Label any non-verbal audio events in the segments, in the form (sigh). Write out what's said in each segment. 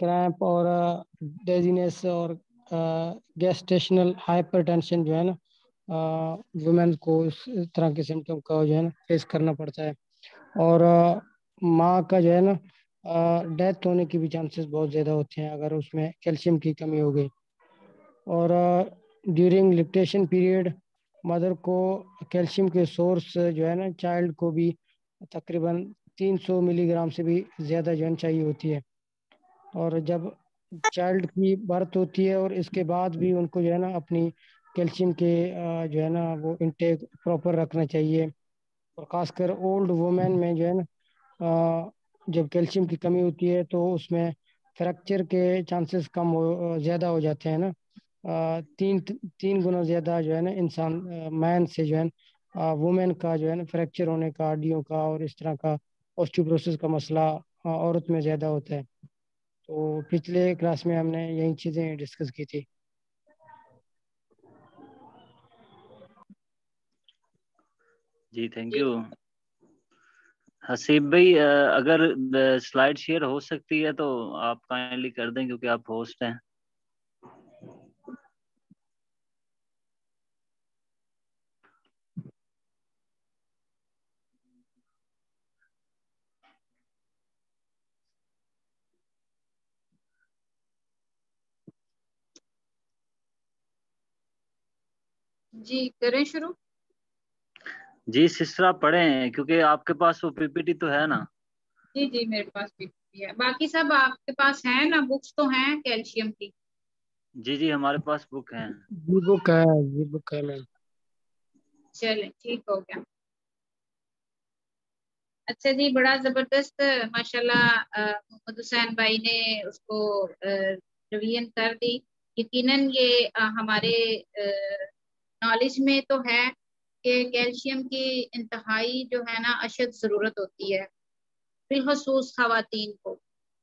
Cramp और dizziness और gestational hypertension जो है ना वुमेन को इस तरह के सिम्टम का जो है ना फेस करना पड़ता है। और माँ का जो है ना डेथ होने की भी चांसेस बहुत ज़्यादा होते हैं अगर उसमें कैल्शियम की कमी हो गई। और ड्यूरिंग लिप्टेशन पीरियड मदर को कैल्शियम के सोर्स जो है ना चाइल्ड को भी तकरीबन 300 मिलीग्राम से भी ज़्यादा जो है चाहिए होती है। और जब चाइल्ड की बर्थ होती है और इसके बाद भी उनको जो है ना अपनी कैल्शियम के जो है ना वो इंटेक प्रॉपर रखना चाहिए। और ख़ासकर ओल्ड वुमेन में जो है ना जब कैल्शियम की कमी होती है तो उसमें फ्रैक्चर के चांसेस कम हो ज़्यादा हो जाते हैं ना। तीन तीन गुना ज़्यादा जो है ना इंसान मैन से जो है वुमेन का जो है ना फ्रैक्चर होने का हड्डियों का और इस तरह का ऑस्टियोप्रोसिस का मसला औरत में ज़्यादा होता है। तो पिछले क्लास में हमने यही चीज़ें डिस्कस की थी। जी थैंक यू हसीब भाई अगर स्लाइड शेयर हो सकती है तो आप काइंडली कर दें क्योंकि आप होस्ट हैं। जी करें शुरू। जी सिस्टर पढ़े हैं क्योंकि आपके पास वो पीपीटी तो है ना। जी जी मेरे पास पीपीटी है। बाकी सब आपके पास है ना? बुक्स तो हैं कैल्शियम की? जी जी हमारे पास बुक है। जी बुक है जी बुक है मैम चले ठीक हो गया। अच्छा जी बड़ा ज़बरदस्त माशाल्लाह मोहम्मद हुसैन भाई ने उसको रिवीजन कर दी। यकीनन ये हमारे नॉलेज में तो है कि कैल्शियम की इंतहाई जो है ना अशद ज़रूरत होती है। बिलखसूस खातन को।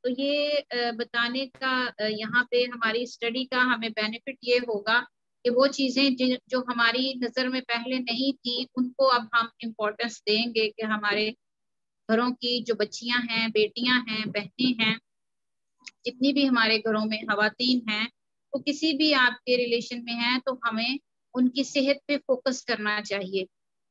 तो ये बताने का यहाँ पे हमारी स्टडी का हमें बेनिफिट ये होगा कि वो चीज़ें जो हमारी नज़र में पहले नहीं थी, उनको अब हम इम्पोर्टेंस देंगे कि हमारे घरों की जो बच्चियाँ हैं, बेटियाँ हैं, बहनें हैं, जितनी भी हमारे घरों में खातन हैं, वो तो किसी भी आपके रिलेशन में हैं तो हमें उनकी सेहत पे फोकस करना चाहिए।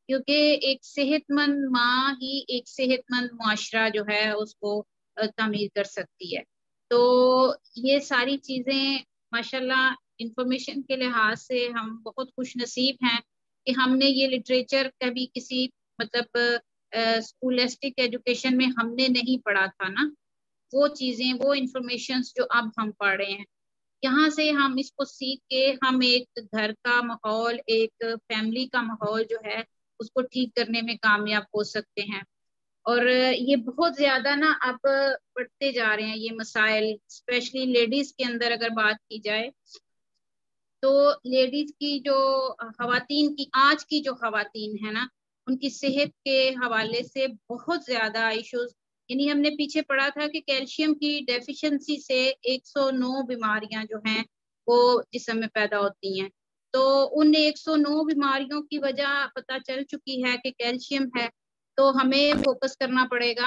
क्योंकि एक सेहतमंद माँ ही एक सेहतमंद मुआशरा जो है, उसको तमीर कर सकती है। तो ये सारी चीज़ें, माशाल्लाह इंफॉर्मेशन के लिहाज से हम बहुत खुश नसीब हैं कि हमने ये लिटरेचर कभी किसी मतलब स्कूलिस्टिक एजुकेशन में हमने नहीं पढ़ा था ना। वो चीज़ें, वो इंफॉर्मेशन जो अब हम पढ़ रहे हैं यहाँ से हम इसको सीख के हम एक घर का माहौल, एक फैमिली का माहौल जो है, उसको ठीक करने में कामयाब हो सकते हैं। और ये बहुत ज़्यादा ना अब बढ़ते जा रहे हैं ये मसाइल स्पेशली लेडीज़ के अंदर अगर बात की जाए तो लेडीज़ की जो खातन की, आज की जो खातन है ना, उनकी सेहत के हवाले से बहुत ज़्यादा इश्यूज़ यानी हमने पीछे पढ़ा था कि कैल्शियम की डेफिशिएंसी से 109 बीमारियाँ जो हैं, वो जिसम में पैदा होती हैं। तो उन 109 बीमारियों की वजह पता चल चुकी है कि कैल्शियम है तो हमें फोकस करना पड़ेगा।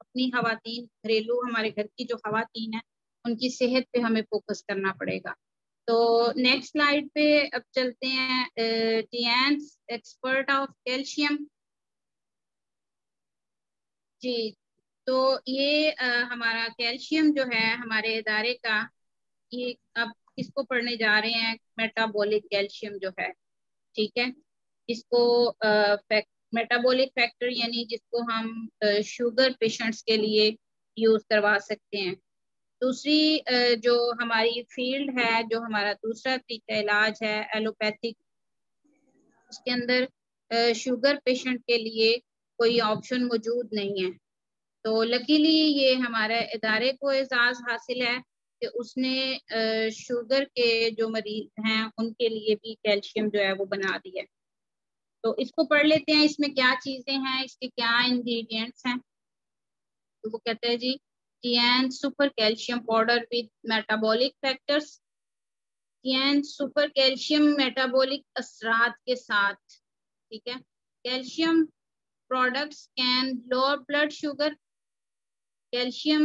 अपनी खातन, घरेलू, हमारे घर की जो खातन है, उनकी सेहत पे हमें फोकस करना पड़ेगा। तो नेक्स्ट स्लाइड पे अब चलते हैं एक्सपर्ट ऑफ़ कैल्शियम जी तो ये आ, हमारा कैल्शियम जो है हमारे इदारे का ये अब इसको पढ़ने जा रहे हैं? मेटाबॉलिक कैल्शियम जो है ठीक है? इसको मेटाबॉलिक फैक्टर यानी जिसको हम आ, शुगर पेशेंट्स के लिए यूज़ करवा सकते हैं। दूसरी आ, जो हमारी फ़ील्ड है जो हमारा दूसरा तरीका इलाज है एलोपैथिक उसके अंदर शुगर पेशेंट के लिए कोई ऑप्शन मौजूद नहीं है। तो लकीली ये हमारे इदारे को एजाज हासिल है कि उसने शुगर के जो मरीज़ हैं, उनके लिए भी कैल्शियम जो है वो बना दिया तो इसको पढ़ लेते हैं, इसमें क्या चीज़ें हैं, इसके क्या इंग्रेडिएंट्स हैं? तो वो कहते हैं जी Tiens super calcium powder with metabolic factors Tiens super calcium metabolic असरात के साथ, ठीक है? Calcium products can lower blood sugar calcium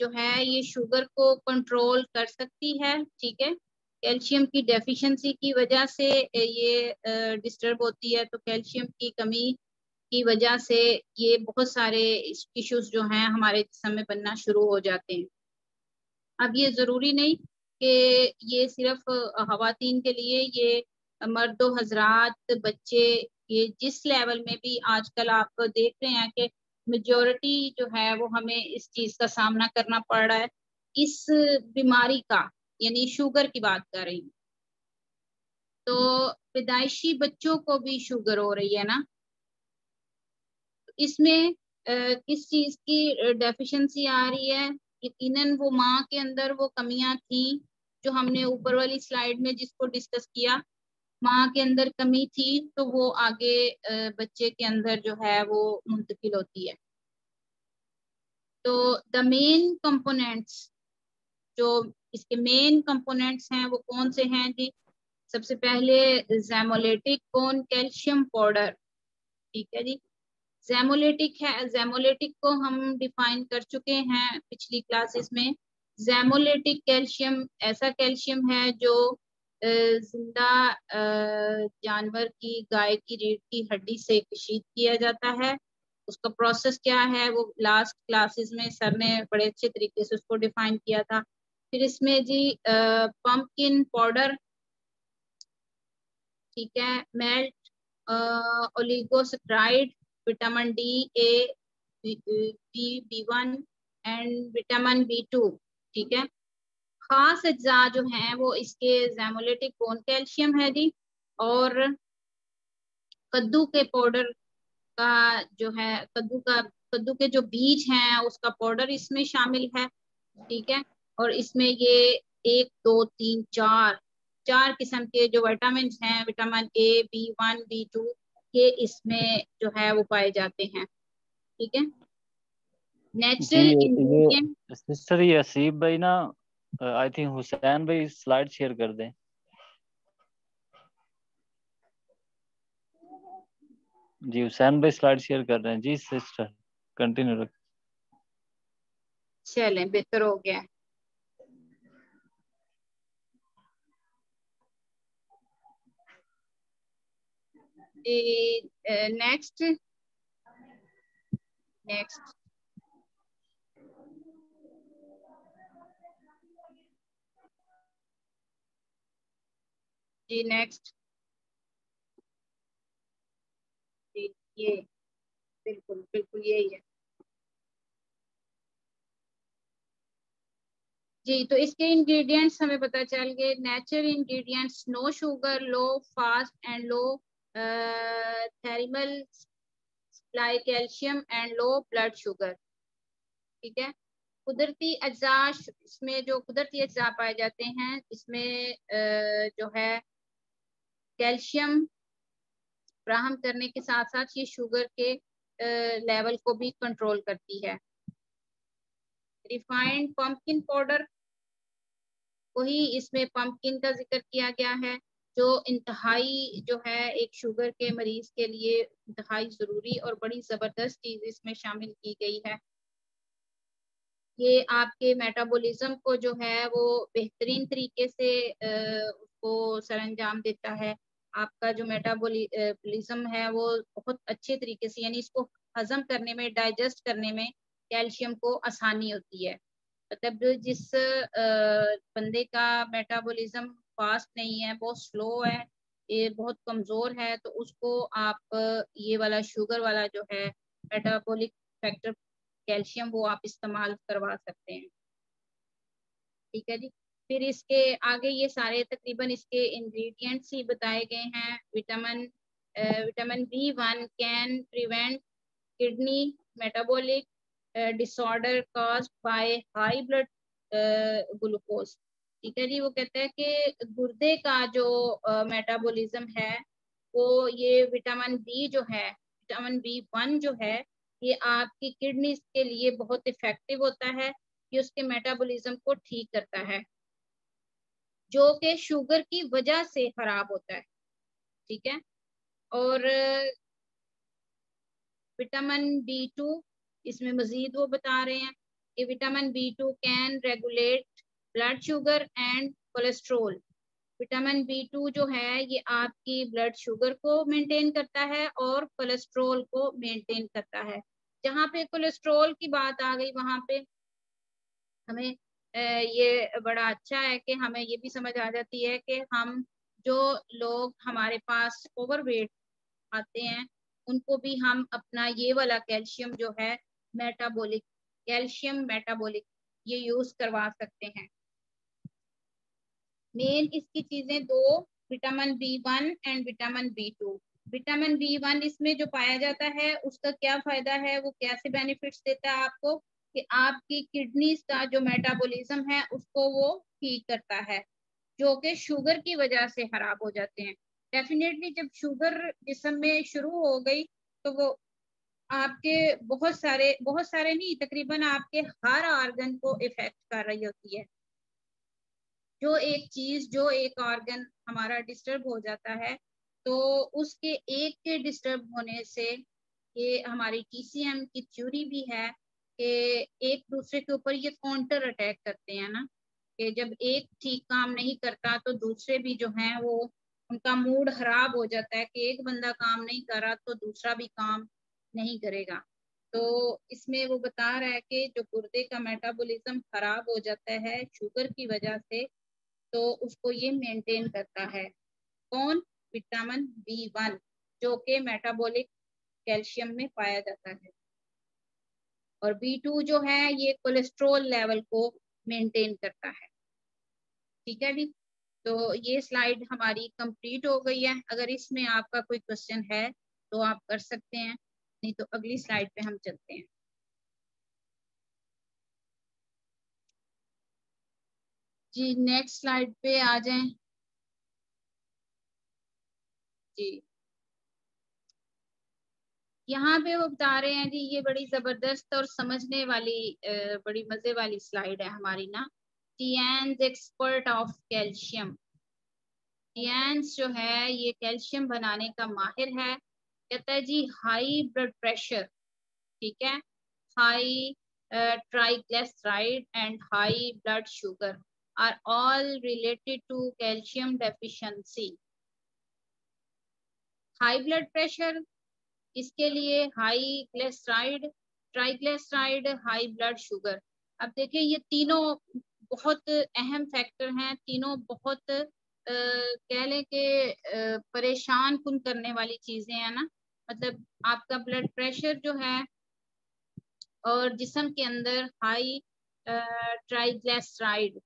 जो है ये शुगर को कंट्रोल कर सकती है, ठीक है? कैल्शियम की डेफिशिएंसी की वजह से ये डिस्टर्ब होती है तो कैल्शियम की कमी की वजह से ये बहुत सारे इश्यूज़ जो हैं हमारे जिसम में बनना शुरू हो जाते हैं। अब ये ज़रूरी नहीं कि ये सिर्फ़ खातन के लिए ये मर्दो, हजरात, बच्चे ये जिस लेवल में भी आजकल आप देख रहे हैं कि मेजोरिटी जो है वो हमें इस चीज़ का सामना करना पड़ रहा है। इस बीमारी का, यानी शुगर की बात कर रही हूँ। तो पैदाइशी बच्चों को भी शुगर हो रही है ना? इसमें किस चीज़ की डेफिशिएंसी आ रही है? यकीनन वो माँ के अंदर वो कमियाँ थी, जो हमने ऊपर वाली स्लाइड में जिसको डिस्कस किया माँ के अंदर कमी थी तो वो आगे बच्चे के अंदर जो है वो मुंतकिल होती है। तो द मेन कंपोनेंट्स जो इसके मेन कंपोनेंट्स हैं, वो कौन से हैं जी? सबसे पहले जैमोलेटिक कौन कैल्शियम पाउडर ठीक है जी? जैमोलेटिक है जैमोलेटिक को हम डिफाइन कर चुके हैं पिछली क्लासेस में। जैमोलेटिक कैल्शियम ऐसा कैल्शियम है जो ज़िंदा जानवर की, गाय की रीढ़ की हड्डी से कशीद किया जाता है। उसका प्रोसेस क्या है? वो लास्ट क्लासेस में सर ने बड़े अच्छे तरीके से उसको डिफाइन किया था। फिर इसमें जी पंपकिन पाउडर ठीक है malt oligosaccharide vitamin D A B B one and vitamin B two ठीक है। खास अज्जा जो हैं वो इसके जैमोलेटिक बोन कैल्शियम है जी और कद्दू के पाउडर का जो है कद्दू का कद्दू के जो बीज हैं उसका पाउडर इसमें शामिल है ठीक है? और इसमें ये एक दो तीन चार चार किस्म के जो विटामिन हैं vitamin A B one B two ये इसमें जो है वो पाए जाते हैं ठीक है? नेचुरल सिस्टर ये असीब भाई ना आई थिंक हुसैन भाई स्लाइड शेयर कर दें। जी हुसैन भाई स्लाइड शेयर कर रहे हैं। जी सिस्टर कंटिन्यू रख। चलें, बेहतर हो गया। नेक्स्ट नेक्स्ट जी नेक्स्ट ये, बिल्कुल बिल्कुल यही है। जी तो इसके इंग्रेडिएंट्स हमें पता चल गए। Natural ingredients no sugar low fast and low thermal supply calcium and low blood sugar ठीक है? कुदरती अज्जा, इसमें जो कुदरती अज्जा पाए जाते हैं, इसमें जो है कैल्शियम फ्राहम करने के साथ साथ ये शुगर के लेवल को भी कंट्रोल करती है। रिफाइंड पंपकिन पाउडर वही इसमें पम्पकिन का ज़िक्र किया गया है, जो इंतहाई जो है एक शुगर के मरीज़ के लिए इंतहाई ज़रूरी और बड़ी ज़बरदस्त चीज़ इसमें शामिल की गई है। ये आपके मेटाबॉलिज्म को जो है वो बेहतरीन तरीके से उसको सरंजाम देता है। आपका जो मेटाबोलिज्म है वो बहुत अच्छे तरीके से, यानी इसको हजम करने में डाइजेस्ट करने में कैल्शियम को आसानी होती है। मतलब जिस बंदे का मेटाबॉलिज्म फास्ट नहीं है, बहुत स्लो है, ये बहुत कमज़ोर है तो उसको आप ये वाला शुगर वाला जो है मेटाबॉलिक फैक्टर कैल्शियम वो आप इस्तेमाल करवा सकते हैं। ठीक है जी? फिर इसके आगे ये सारे तकरीबन इसके इंग्रेडिएंट्स ही बताए गए हैं। Vitamin vitamin B one can prevent kidney metabolic disorder cause by high blood glucose ठीक है जी वो कहते हैं कि गुर्दे का जो मेटाबॉलिज्म uh, है वो ये विटामिन बी जो है विटामिन बी वन जो है ये आपकी किडनी के लिए बहुत इफ़ेक्टिव होता है ये उसके मेटाबॉलिज्म को ठीक करता है। जो कि शुगर की वजह से खराब होता है। ठीक है? और, विटामिन बी टू इसमें मजीद वो बता रहे हैं कि vitamin B two can regulate blood sugar and cholesterol vitamin B two जो है, ये आपकी ब्लड शुगर को मेंटेन करता है और कोलेस्ट्रोल को मेंटेन करता है। जहाँ पे कोलेस्ट्रोल की बात आ गई, वहाँ पे हमें ये बड़ा अच्छा है कि हमें ये भी समझ आ जाती है कि हम जो लोग हमारे पास ओवरवेट आते हैं, उनको भी हम अपना ये वाला कैल्शियम जो है मेटाबॉलिक कैल्शियम मेटाबॉलिक ये यूज़ करवा सकते हैं। मेन इसकी चीज़ें दो vitamin B one and vitamin B two vitamin B one इसमें जो पाया जाता है, उसका क्या फ़ायदा है, वो कैसे बेनिफिट्स देता है आपको? कि आपकी किडनी का जो मेटाबॉलिज्म है, उसको वो ठीक करता है, जो कि शुगर की वजह से खराब हो जाते हैं। डेफिनेटली जब शुगर जिसम में शुरू हो गई तो वो आपके बहुत सारे बहुत सारे नहीं, तकरीबन आपके हर ऑर्गन को इफ़ेक्ट कर रही होती है। जो एक चीज़, जो एक ऑर्गन हमारा डिस्टर्ब हो जाता है तो उसके एक के डिस्टर्ब होने से ये हमारी टीसीएम की थ्योरी भी है कि एक दूसरे के ऊपर ये काउंटर अटैक करते हैं ना, कि जब एक ठीक काम नहीं करता तो दूसरे भी जो हैं वो उनका मूड खराब हो जाता है कि एक बंदा काम नहीं कर रहा तो दूसरा भी काम नहीं करेगा। तो इसमें वो बता रहा है कि जो गुर्दे का मेटाबॉलिज्म खराब हो जाता है शुगर की वजह से तो उसको ये मेंटेन करता है। कौन? विटामिन बी वन जो कि मेटाबॉलिक कैल्शियम में पाया जाता है। और बी टू जो है, ये कोलेस्ट्रोल लेवल को मेंटेन करता है। ठीक है जी? तो ये स्लाइड हमारी कंप्लीट हो गई है। अगर इसमें आपका कोई क्वेश्चन है तो आप कर सकते हैं। नहीं तो अगली स्लाइड पे हम चलते हैं। जी नेक्स्ट स्लाइड पे आ जाएँ। जी। यहाँ पे वो बता रहे हैं जी ये बड़ी ज़बरदस्त और समझने वाली बड़ी मज़े वाली स्लाइड है हमारी ना। Tiens expert of calcium Tiens जो है, ये कैल्शियम बनाने का माहिर है। कहता है जी हाई ब्लड प्रेशर ठीक है? High triglyceride and high blood sugar are all related to calcium deficiency high blood pressure इसके लिए high glyceride triglyceride high blood sugar अब देखिए, ये तीनों बहुत अहम फैक्टर हैं, तीनों बहुत कह लें कि परेशान कुन करने वाली चीज़ें हैं ना। मतलब आपका ब्लड प्रेशर जो है और जिसम के अंदर हाई ट्राइग्लिसराइड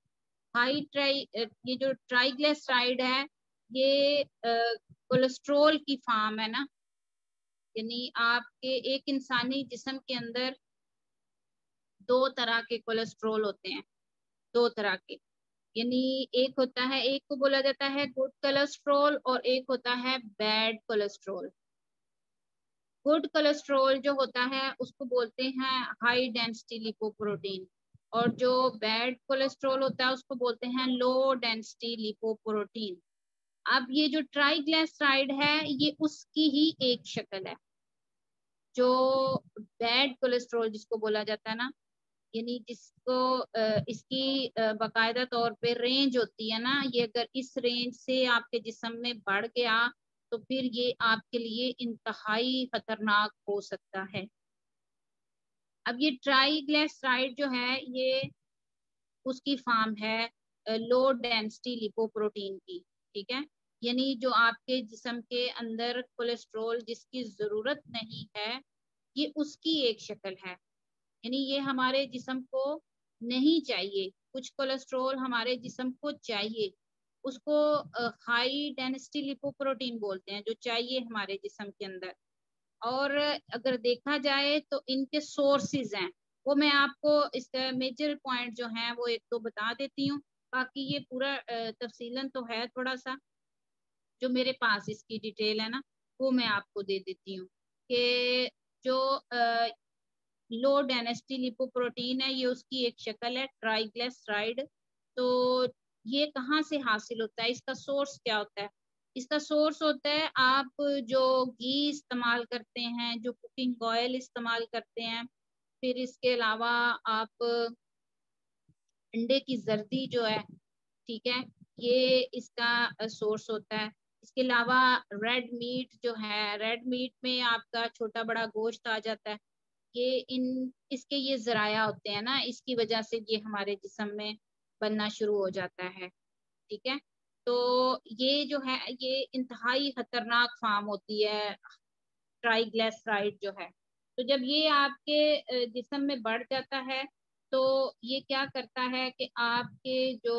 हाई ट्राई ये जो ट्राइग्लिसराइड है, ये कोलेस्ट्रोल की फार्म है ना। यानी आपके एक इंसानी जिसम के अंदर दो तरह के कोलेस्ट्रोल होते हैं, दो तरह के। यानी एक होता है, एक को बोला जाता है गुड कोलेस्ट्रोल और एक होता है बैड कोलेस्ट्रोल गुड कोलेस्ट्रोल जो होता है, उसको बोलते हैं हाई डेंसिटी लिपोप्रोटीन और जो बैड कोलेस्ट्रोल होता है, उसको बोलते हैं लो डेंसिटी लिपोप्रोटीन अब ये जो ट्राइग्लिसराइड है, ये उसकी ही एक शक्ल है। जो बैड कोलेस्ट्रोल जिसको बोला जाता है ना, यानी जिसको इसकी बाकायदा तौर पे रेंज होती है ना, ये अगर इस रेंज से आपके जिसम में बढ़ गया तो फिर ये आपके लिए इंतहाई खतरनाक हो सकता है। अब ये ट्राईग्लिसराइड जो है, ये उसकी फॉर्म है लो डेंसिटी लिपोप्रोटीन की, ठीक है? यानी जो आपके जिसम के अंदर कोलेस्ट्रोल जिसकी ज़रूरत नहीं है, ये उसकी एक शक्ल है। यानी ये हमारे जिसम को नहीं चाहिए। कुछ कोलेस्ट्रोल हमारे जिसम को चाहिए। उसको हाई डेंसिटी लिपोप्रोटीन बोलते हैं, जो चाहिए हमारे जिसम के अंदर। और अगर देखा जाए तो इनके सोर्सेज हैं। वो मैं आपको इसका मेजर पॉइंट जो है वो एक तो बता देती हूँ। बाकी ये पूरा तफसीलन तो है थोड़ा सा। जो मेरे पास इसकी डिटेल है ना, वो मैं आपको दे देती हूँ कि जो लो डेनेस्टी लिपोप्रोटीन है, ये उसकी एक शक्ल है ट्राइग्लिसराइड तो ये कहाँ से हासिल होता है? इसका सोर्स क्या होता है? इसका सोर्स होता है, आप जो घी इस्तेमाल करते हैं, जो कुकिंग ऑयल इस्तेमाल करते हैं, फिर इसके अलावा आप अंडे की जर्दी जो है, ठीक है, ये इसका सोर्स होता है। इसके अलावा रेड मीट जो है रेड मीट में आपका छोटा बड़ा गोश्त आ जाता है। ये इन, इसके ये जराया होते हैं ना, इसकी वजह से ये हमारे जिसम में बनना शुरू हो जाता है। ठीक है? तो ये जो है, ये इंतहाई खतरनाक फार्म होती है ट्राइग्लेसराइड जो है। तो जब ये आपके जिसम में बढ़ जाता है तो ये क्या करता है कि आपके जो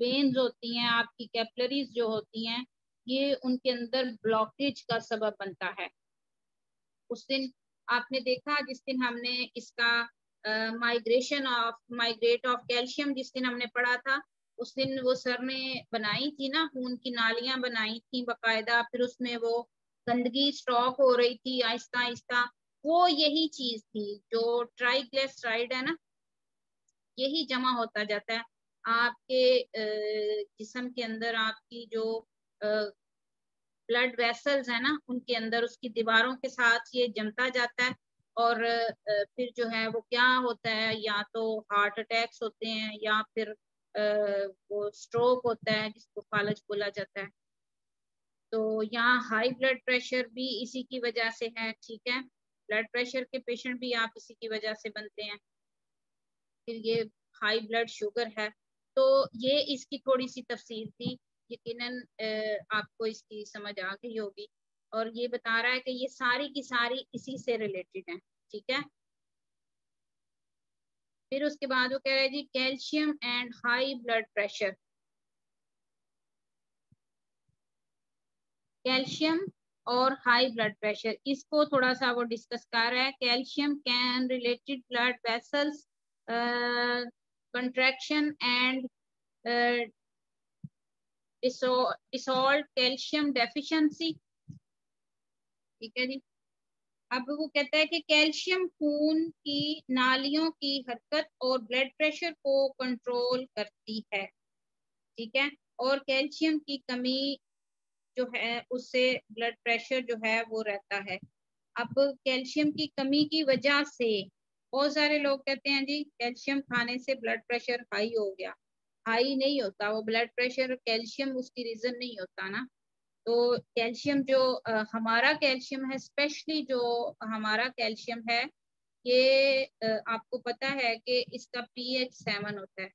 वेन्स होती हैं, आपकी कैपलरीज जो होती हैं, ये उनके अंदर ब्लॉकेज का सबब बनता है। उस दिन आपने देखा, जिस दिन हमने इसका migration of migrate of calcium जिस दिन हमने पढ़ा था, उस दिन वो सर ने बनाई थी ना, खून की नालियाँ बनाई थी बकायदा, फिर उसमें वो गंदगी स्टॉक हो रही थी, आहिस्ता आहिस्ता, वो यही चीज़ थी, जो ट्राइग्लिसराइड है ना, यही जमा होता जाता है। आपके जिसम के अंदर आपकी जो ब्लड वेसल्स है ना, उनके अंदर उसकी दीवारों के साथ ये जमता जाता है और फिर जो है वो क्या होता है, या तो हार्ट अटैक्स होते हैं या फिर वो स्ट्रोक होता है जिसको फालज बोला जाता है। तो यहाँ हाई ब्लड प्रेशर भी इसी की वजह से है, ठीक है? ब्लड प्रेशर के पेशेंट भी आप इसी की वजह से बनते हैं। फिर ये हाई ब्लड शुगर है। तो ये इसकी थोड़ी सी तफसील थी, यकीनन आपको इसकी समझ आ गई होगी। और ये बता रहा है कि ये सारी की सारी इसी से रिलेटेड है, ठीक है? फिर उसके बाद वो कह रहे हैं जी calcium and high blood pressure calcium और हाई ब्लड प्रेशर इसको थोड़ा सा वो डिस्कस कर रहा है। Calcium can related blood vessels contraction and dissolve calcium deficiency ठीक है जी? अब वो कहता है कि कैल्शियम खून की नालियों की हरकत और ब्लड प्रेशर को कंट्रोल करती है। ठीक है? और कैल्शियम की कमी जो है, उससे ब्लड प्रेशर जो है, वो रहता है। अब कैल्शियम की कमी की वजह से बहुत सारे लोग कहते हैं जी कैल्शियम खाने से ब्लड प्रेशर हाई हो गया। हाई नहीं होता वो ब्लड प्रेशर कैल्शियम उसकी रीजन नहीं होता ना। तो कैल्शियम जो आ, हमारा कैल्शियम है स्पेशली जो हमारा कैल्शियम है ये आ, आपको पता है कि इसका पीएच सेवन होता है।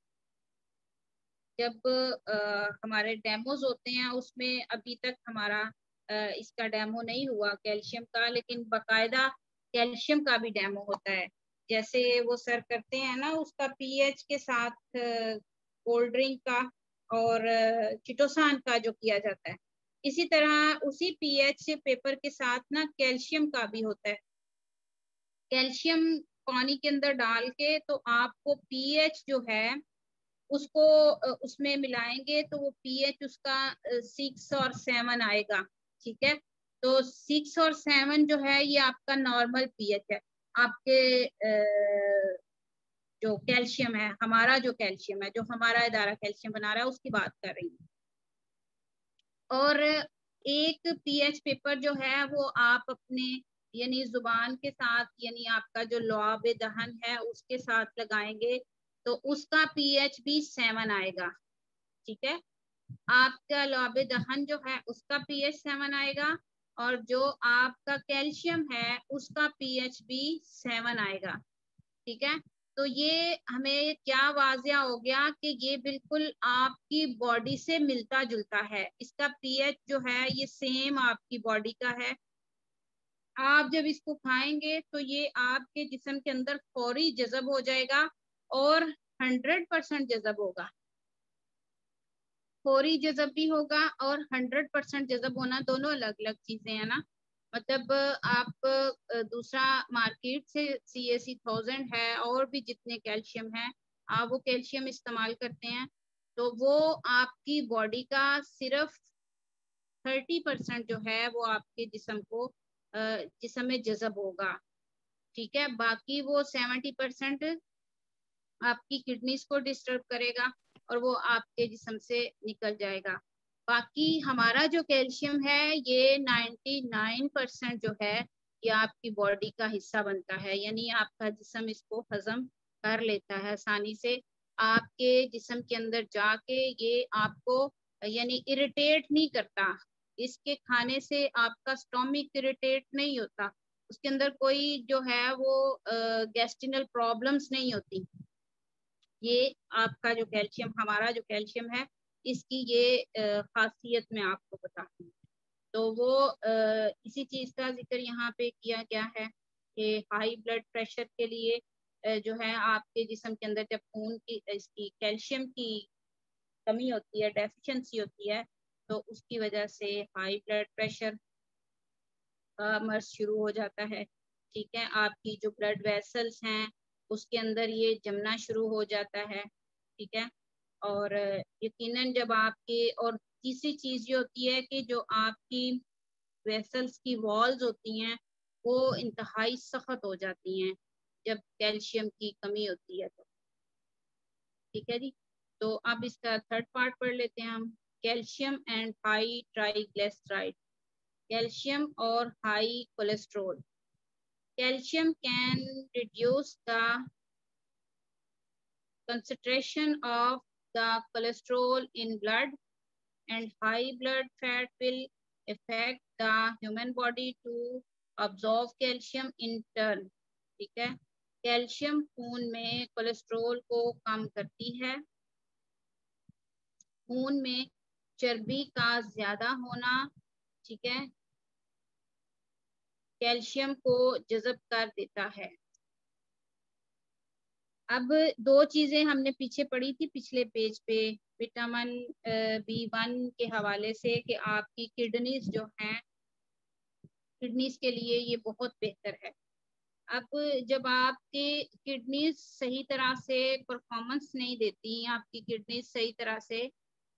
जब आ, हमारे डेमोज होते हैं उसमें अभी तक हमारा आ, इसका डेमो नहीं हुआ कैल्शियम का लेकिन बकायदा कैल्शियम का भी डेमो होता है। जैसे वो सर करते हैं ना, उसका पीएच के साथ कोल्ड ड्रिंक का और चिटोसान का जो किया जाता है। इसी तरह उसी पीएच पेपर के साथ ना कैल्शियम का भी होता है। कैल्शियम पानी के अंदर डाल के तो आपको पीएच जो है, उसको उसमें मिलाएँगे तो वो पीएच उसका सिक्स और सेवन आएगा, ठीक है? तो सिक्स और सेवन जो है, ये आपका नॉर्मल पीएच है। आपके जो कैल्शियम है, हमारा जो कैल्शियम है, जो हमारा इदारा कैल्शियम बना रहा है, उसकी बात कर रही हूँ। और एक पीएच पेपर जो है, वो आप अपने, यानी ज़ुबान के साथ, यानी आपका जो लुआब दहन है, उसके साथ लगाएँगे तो उसका पीएच भी सेवन आएगा। ठीक है? आपका लुआब दहन जो है, उसका पीएच सेवन आएगा और जो आपका कैल्शियम है, उसका पीएच भी सेवन आएगा। ठीक है? तो ये हमें क्या वाजिया हो गया कि ये बिल्कुल आपकी बॉडी से मिलता जुलता है। इसका पीएच जो है, ये सेम आपकी बॉडी का है। आप जब इसको खाएँगे तो ये आपके जिसम के अंदर फौरी जजब हो जाएगा और हंड्रेड परसेंट जजब होगा। फौरी जजब भी होगा और हंड्रेड परसेंट जजब होना दोनों अलग अलग चीज़ें हैं ना। मतलब आप दूसरा मार्केट से सी ए सी थाउज़ेंड है और भी जितने कैल्शियम है, आप वो कैल्शियम इस्तेमाल करते हैं तो वो आपकी बॉडी का सिर्फ़ थर्टी परसेंट जो है वो आपके जिसम को जिसम में जजब होगा। ठीक है? बाकी वो सेवेंटी परसेंट आपकी किडनीज को डिस्टर्ब करेगा। और वो आपके जिसम से निकल जाएगा। बाकी हमारा जो कैल्शियम है, ये 99 परसेंट जो है, ये आपकी बॉडी का हिस्सा बनता है। यानी आपका जिसम इसको हजम कर लेता है आसानी से। आपके जिसम के अंदर जाके ये आपको, यानी इरिटेट नहीं करता। इसके खाने से आपका स्टोमिक इरिटेट नहीं होता। उसके अंदर कोई जो है वो गैस्टिनल प्रॉब्लम्स नहीं होती। ये आपका जो कैल्शियम, हमारा जो कैल्शियम है, इसकी ये खासियत मैं आपको बताती हूँ। तो वो इसी चीज़ का ज़िक्र यहाँ पे किया गया है कि हाई ब्लड प्रेशर के लिए जो है आपके जिसम के अंदर जब खून की, इसकी कैल्शियम की कमी होती है डेफिशिएंसी होती है तो उसकी वजह से हाई ब्लड प्रेशर का मर्ज शुरू हो जाता है। ठीक है? आपकी जो ब्लड वेसल्स हैं उसके अंदर ये जमना शुरू हो जाता है, ठीक है? और यकीनन जब आपके, और तीसरी चीज़ ये होती है कि जो आपकी वेसल्स की वॉल्स होती हैं, वो इंतहाई सख्त हो जाती हैं जब कैल्शियम की कमी होती है तो। ठीक है जी? तो अब इसका थर्ड पार्ट पढ़ लेते हैं हम। Calcium and high triglyceride calcium और high cholesterol calcium can reduce the concentration of the cholesterol in blood and high blood fat will affect the human body to absorb calcium in turn ठीक है calcium खून में cholesterol को कम करती है खून में चर्बी का ज़्यादा होना ठीक है कैल्शियम को जजब कर देता है। अब दो चीज़ें हमने पीछे पढ़ी थी पिछले पेज पे, विटामिन बी वन के हवाले से कि आपकी किडनीज जो हैं, किडनीज के लिए ये बहुत बेहतर है। अब जब आपकी किडनीज सही तरह से परफॉर्मेंस नहीं देती, आपकी किडनीज सही तरह से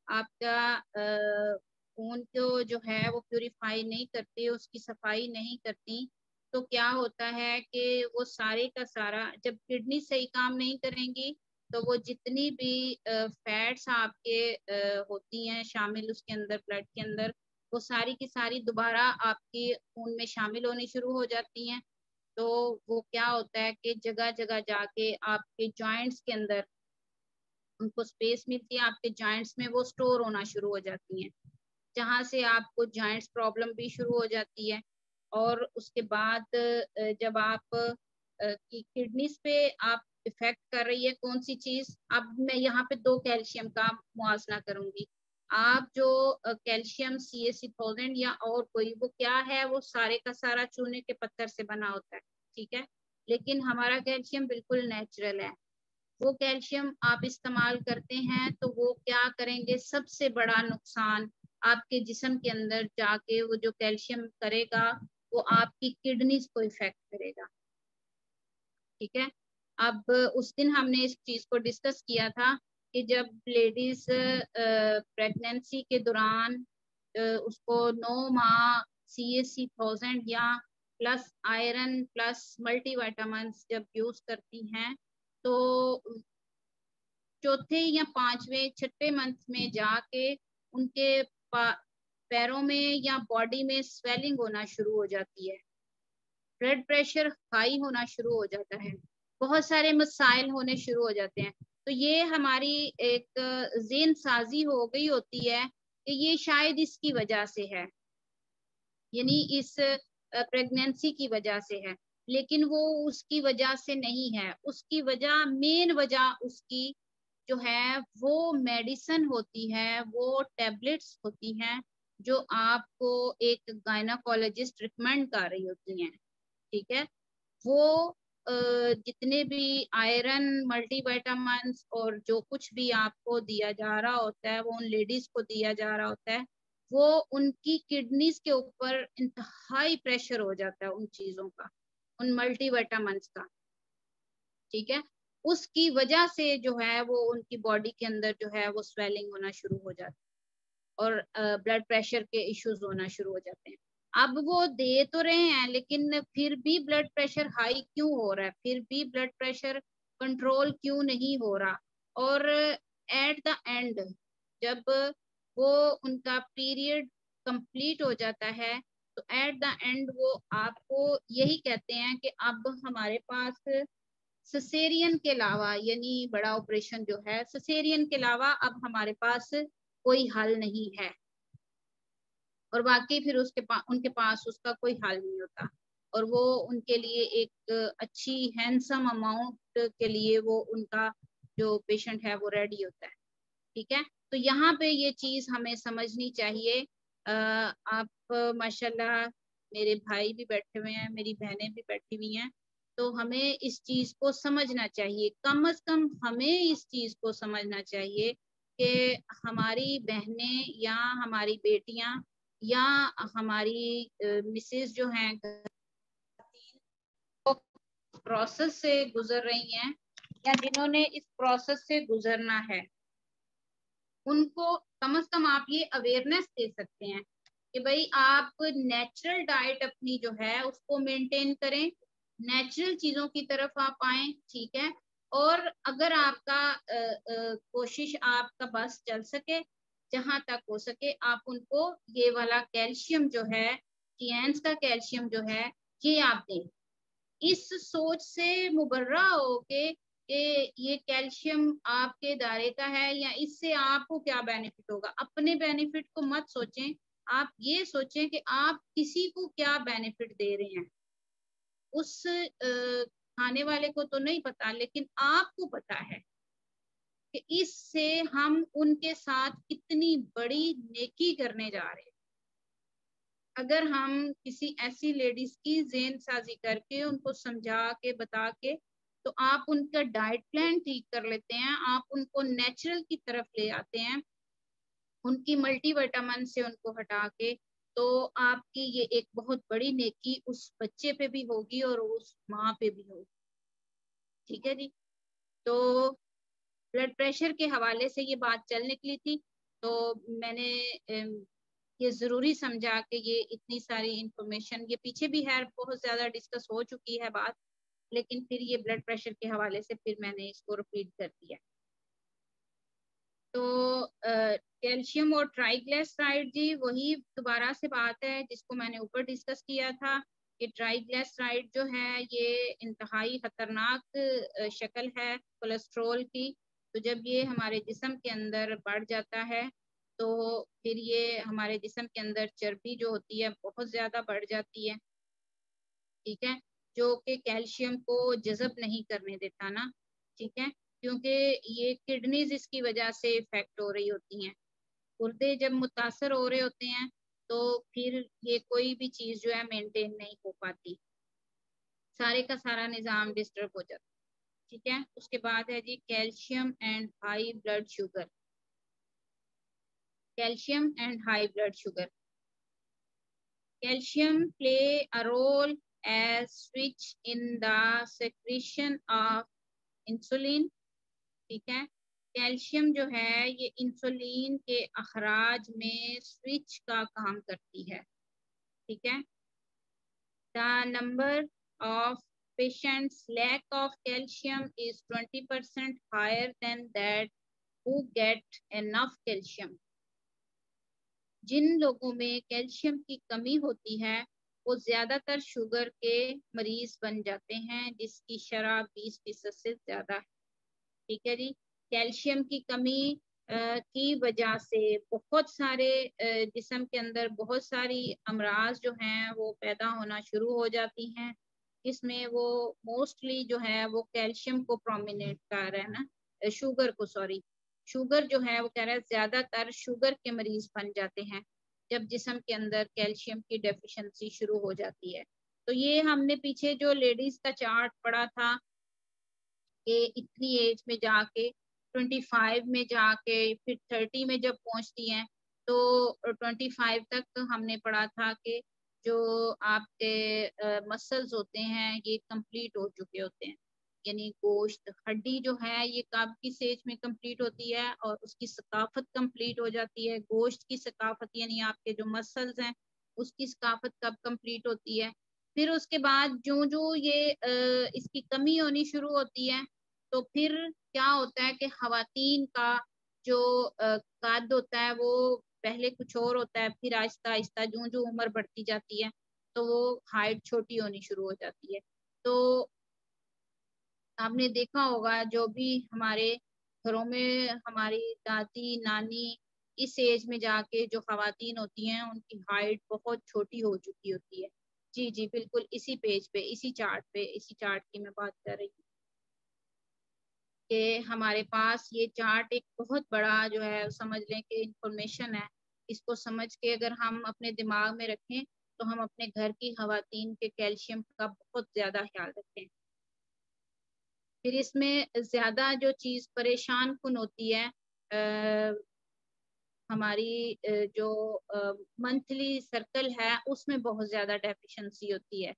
आपका खून को जो है वो प्योरीफाई नहीं करती, उसकी सफ़ाई नहीं करती तो क्या होता है कि वो सारे का सारा, जब किडनी सही काम नहीं करेंगी तो वो जितनी भी फैट्स आपके होती हैं शामिल उसके अंदर ब्लड के अंदर, वो सारी की सारी दोबारा आपकी खून में शामिल होनी शुरू हो जाती हैं। तो वो क्या होता है कि जगह जगह जाके आपके जॉइंट्स के अंदर, उनको स्पेस मिलती है, आपके जॉइंट्स में वो स्टोर होना शुरू हो जाती हैं। जहाँ से आपको जॉइंट्स प्रॉब्लम भी शुरू हो जाती है और उसके बाद जब आप की किडनीज पे आप इफ़ेक्ट कर रही है कौन सी चीज़, अब मैं यहाँ पे दो कैल्शियम का मुआवजना करूँगी। आप जो calcium C S C thousand या और कोई, वो क्या है, वो सारे का सारा चूने के पत्थर से बना होता है, ठीक है? लेकिन हमारा कैल्शियम बिल्कुल नेचुरल है। वो कैल्शियम आप इस्तेमाल करते हैं तो वो क्या करेंगे, सबसे बड़ा नुकसान आपके जिसम के अंदर जाके वो जो कैल्शियम करेगा, वो आपकी किडनीज को इफ़ेक्ट करेगा। ठीक है? अब उस दिन हमने इस चीज़ को डिस्कस किया था कि जब लेडीज़ प्रेगनेंसी के दौरान उसको नौ माह सी एस सी थाउज़ेंड या प्लस आयरन प्लस मल्टीवाइटामिन जब यूज़ करती हैं तो चौथे या पाँचवें, छठे मंथ में जाके उनके पैरों में या बॉडी में स्वेलिंग होना शुरू हो जाती है। ब्लड प्रेशर हाई होना शुरू हो जाता है। बहुत सारे मसाइल होने शुरू हो जाते हैं। तो ये हमारी एक, जेन साजी हो गई होती है कि ये शायद इसकी वजह से है। यानी इस प्रेगनेंसी की वजह से है। लेकिन वो उसकी वजह से नहीं है। उसकी वजह मेन वजह उसकी जो है, वो मेडिसिन होती है, वो टेबलेट्स होती हैं, जो आपको एक गायनाकोलॉजिस्ट रिकमेंड कर रही होती हैं, ठीक है? वो जितने भी आयरन मल्टीवाइटामिन और जो कुछ भी आपको दिया जा रहा होता है, वो उन लेडीज़ को दिया जा रहा होता है, वो उनकी किडनीज के ऊपर इंतहाई प्रेशर हो जाता है उन चीज़ों का, उन मल्टीवाइटामिन का, ठीक है? उसकी वजह से जो है वो उनकी बॉडी के अंदर जो है वो स्वेलिंग होना शुरू हो जाती है और ब्लड प्रेशर के इश्यूज़ होना शुरू हो जाते हैं। अब वो दे तो रहे हैं, लेकिन फिर भी ब्लड प्रेशर हाई क्यों हो रहा है? फिर भी ब्लड प्रेशर कंट्रोल क्यों नहीं हो रहा? और एट द एंड जब वो उनका पीरियड कंप्लीट हो जाता है तो एट द एंड वो आपको यही कहते हैं कि अब हमारे पास ससेरियन के अलावा, यानी बड़ा ऑपरेशन जो है ससेरियन के अलावा अब हमारे पास कोई हल नहीं है। और बाकी फिर उसके पास उनके पास उसका कोई हल नहीं होता। और वो उनके लिए एक अच्छी हैंडसम अमाउंट के लिए वो उनका जो पेशेंट है, वो रेडी होता है। ठीक है? तो यहाँ पे ये चीज़ हमें समझनी चाहिए। आप, माशाल्लाह, मेरे भाई भी बैठे हुए हैं, मेरी बहनें भी बैठी हुई हैं। तो हमें इस चीज़ को समझना चाहिए। कम अज कम हमें इस चीज़ को समझना चाहिए कि हमारी बहनें या हमारी बेटियाँ या हमारी मिसेज जो हैं प्रोसेस से गुजर रही हैं या जिन्होंने इस प्रोसेस से गुजरना है, उनको कम अज कम आप ये अवेयरनेस दे सकते हैं कि भाई आप नेचुरल डाइट अपनी जो है उसको मेंटेन करें नेचुरल चीज़ों की तरफ़ आप आए ठीक है? और अगर आपका आ, आ, कोशिश आपका बस चल सके जहाँ तक हो सके आप उनको ये वाला कैल्शियम जो है का कैल्शियम जो है ये आप दें। इस सोच से मुबर्रा हो के कि ये कैल्शियम आपके दायरे का है या इससे आपको क्या बेनिफिट होगा अपने बेनिफिट को मत सोचें। आप ये सोचें कि आप किसी को क्या बेनिफिट दे रहे हैं। उस खाने वाले को तो नहीं पता, लेकिन आपको पता है कि इससे हम उनके साथ कितनी बड़ी नेकी करने जा रहे अगर हम किसी ऐसी लेडीज़ की जेन साजी करके, उनको समझा के, बता के तो आप उनका डाइट प्लान ठीक कर लेते हैं, आप उनको नेचुरल की तरफ़ ले आते हैं, उनकी मल्टीविटामिन से उनको हटा के तो आपकी ये एक बहुत बड़ी नेकी उस बच्चे पे भी होगी और उस माँ पे भी होगी। ठीक है जी? तो ब्लड प्रेशर के हवाले से ये बात चल निकली थी। तो मैंने ये ज़रूरी समझा कि ये इतनी सारी इंफॉर्मेशन ये पीछे भी है, बहुत ज़्यादा डिस्कस हो चुकी है बात, लेकिन फिर ये ब्लड प्रेशर के हवाले से फिर मैंने इसको रिपीट कर दिया। तो कैल्शियम और ट्राइग्लिसराइड जी, वही दोबारा से बात है जिसको मैंने ऊपर डिस्कस किया था कि ट्राइग्लिसराइड जो है, ये इंतहाई खतरनाक शक्ल है कोलेस्ट्रोल की। तो जब ये हमारे जिसम के अंदर बढ़ जाता है तो फिर ये हमारे जिसम के अंदर चर्बी जो होती है, बहुत ज़्यादा बढ़ जाती है। ठीक है? जो कि कैल्शियम को जजब नहीं करने देता ना। ठीक है? क्योंकि ये किडनीज इसकी वजह से इफ़ेक्ट हो रही होती हैं। गुर्दे जब मुतासर हो रहे होते हैं तो फिर ये कोई भी चीज़ जो है मेंटेन नहीं हो पाती। सारे का सारा निज़ाम डिस्टर्ब हो जाता ठीक है? उसके बाद है जी calcium and high blood sugar calcium and high blood sugar Calcium play a role as switch in the secretion of insulin. ठीक है? कैल्शियम जो है, ये इंसुलिन के अखराज में स्विच का काम करती है। ठीक है? The number of patients lack of calcium is 20% higher than that who get enough calcium. जिन लोगों में कैल्शियम की कमी होती है, वो ज़्यादातर शुगर के मरीज़ बन जाते हैं, जिसकी शराब बीस फ़ीसद से ज़्यादा है। ठीक है जी? कैल्शियम की कमी की वजह से बहुत सारे जिसम के अंदर बहुत सारी अमराज जो हैं, वो पैदा होना शुरू हो जाती हैं। इसमें वो मोस्टली जो है, वो कैल्शियम को प्रोमिनेट कर रहे हैं ना शुगर को सॉरी शुगर जो है, वो कह रहा है ज़्यादातर शुगर के मरीज़ बन जाते हैं, जब जिसम के अंदर कैल्शियम की डेफिशिएंसी शुरू हो जाती है। तो ये हमने पीछे जो लेडीज़ का चार्ट पढ़ा था, कि इतनी एज में जाके ट्वेंटी फाइव में जाके, फिर थर्टी में जब पहुँचती हैं तो ट्वेंटी फाइव तक हमने पढ़ा था कि जो आपके मसल्स होते हैं, ये कंप्लीट हो चुके होते हैं। यानी गोश्त, हड्डी जो है, ये कब किस एज में कंप्लीट होती है और उसकी सकाफत कंप्लीट हो जाती है? गोश्त की सकाफत, यानी आपके जो मसल्स हैं, उसकी सकाफत कब कंप्लीट होती है? फिर उसके बाद जो जो ये इसकी कमी होनी शुरू होती है तो फिर क्या होता है कि खातन का जो कद होता है, वो पहले कुछ और होता है, फिर आहिस्ता आहिस्ता जो जो उम्र बढ़ती जाती है तो वो हाइट छोटी होनी शुरू हो जाती है। तो आपने देखा होगा, जो भी हमारे घरों में हमारी दादी, नानी इस एज में जाके जो खातन होती हैं, उनकी हाइट बहुत छोटी हो चुकी होती है। जी जी, बिल्कुल इसी पेज पे, इसी चार्ट पे, इसी चार्ट की मैं बात कर रही हूँ। कि हमारे पास ये चार्ट एक बहुत बड़ा जो है समझ लें कि इंफॉर्मेशन है। इसको समझ के अगर हम अपने दिमाग में रखें तो हम अपने घर की खातन के कैल्शियम का बहुत ज़्यादा ख्याल रखें। फिर इसमें ज़्यादा जो चीज़ परेशान कन होती है आ, हमारी जो मंथली सर्कल है उसमें बहुत ज़्यादा डेफिशिएंसी होती है।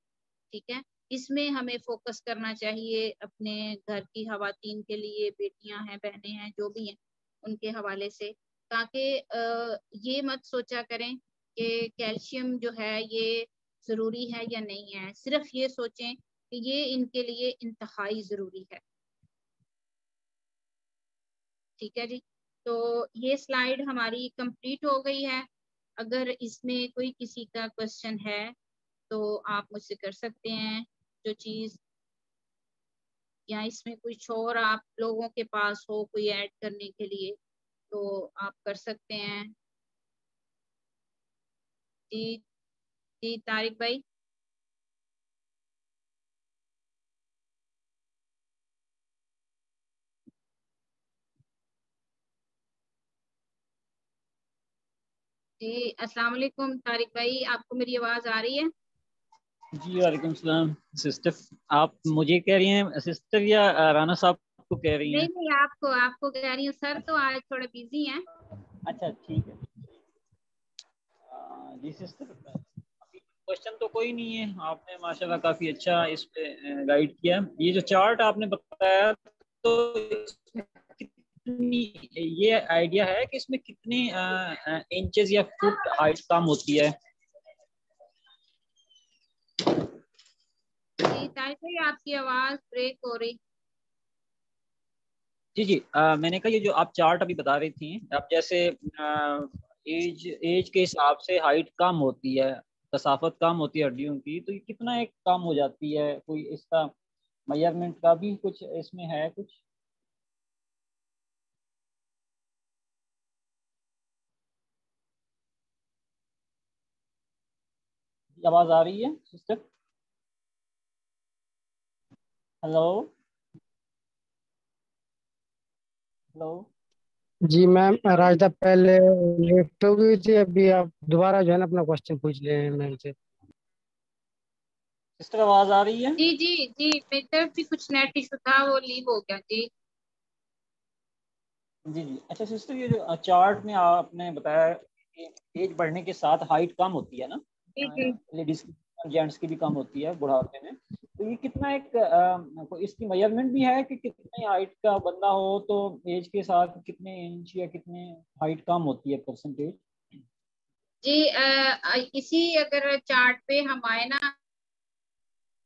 ठीक है? इसमें हमें फोकस करना चाहिए अपने घर की खातन के लिए, बेटियाँ हैं, बहनें हैं, जो भी हैं, उनके हवाले से। ताकि ये मत सोचा करें कि कैल्शियम जो है ये ज़रूरी है या नहीं है। सिर्फ़ ये सोचें कि ये इनके लिए इंतहाई ज़रूरी है। ठीक है जी? तो ये स्लाइड हमारी कंप्लीट हो गई है। अगर इसमें कोई किसी का क्वेश्चन है तो आप मुझसे कर सकते हैं। जो चीज़ या इसमें कुछ और आप लोगों के पास हो कोई ऐड करने के लिए तो आप कर सकते हैं। जी जी तारिक भाई। जी, अस्सलाम वालेकुम तारिक भाई, आपको मेरी आवाज़ आ रही है? जी वालेकुम सलाम। सिस्टर आप मुझे कह रही हैं सिस्टर या राना साहब को कह रही हैं? नहीं नहीं आपको आपको कह रही हूँ सर तो आज थोड़े बिज़ी हैं। अच्छा ठीक है। जी सिस्टर क्वेश्चन तो कोई नहीं है। आपने माशाल्लाह काफ़ी अच्छा इस पे गाइड किया। ये जो चार्ट आपने बताया तो कितनी ये आइडिया है कि इसमें कितनी इंचेस या फुट हाइट कम होती है? जी आपकी आवाज़ ब्रेक हो रही। जी जी आ, मैंने कहा ये जो आप चार्ट अभी बता रही थी आप जैसे आ, एज एज के हिसाब से हाइट कम होती है कसाफत कम होती है हड्डियों की तो ये कितना एक कम हो जाती है? कोई इसका मेज़रमेंट का भी कुछ इसमें है कुछ? आवाज़ आ रही है सिस्टर हेलो हेलो जी मैम राजदा पहले लेफ़्ट हो गई थी अभी आप दोबारा जो है ना अपना क्वेश्चन पूछ ले मैम से। सिस्टर आवाज़ आ रही है? जी जी जी मेरी तरफ़ भी कुछ नेट इशू था वो लीव हो गया जी। जी जी। अच्छा सिस्टर ये जो चार्ट में आपने बताया कि एज बढ़ने के साथ हाइट कम होती है ना लेडीज़ जेंट्स की भी कम होती है बुढ़ापे में। तो ये कितना एक आ, इसकी मेज़रमेंट भी है कि कितने हाइट का बंदा हो तो एज के साथ कितने इंच या कितने हाइट कम होती है परसेंटेज जी आ, इसी अगर चार्ट पे हम आए ना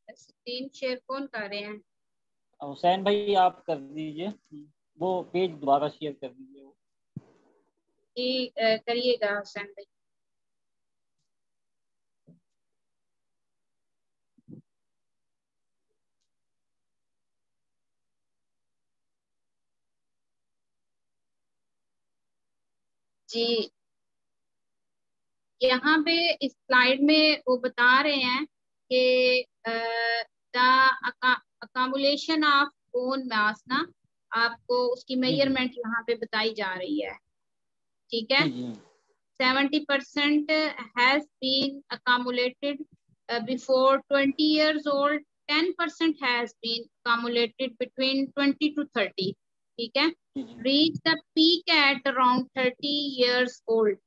स्क्रीन शेयर कौन कर रहे हैं? हुसैन भाई आप कर दीजिए। वो पेज दोबारा शेयर कर दीजिए। वो जी करिएगा हुसैन भाई। जी। यहाँ पे इस स्लाइड में वो बता रहे हैं कि the accumulation of bone mass ना आपको उसकी मेज़रमेंट यहाँ पे बताई जा रही है। ठीक है? Seventy percent has been accumulated before twenty years old ten percent has been accumulated between twenty to thirty ठीक है? Reach the peak at around thirty years old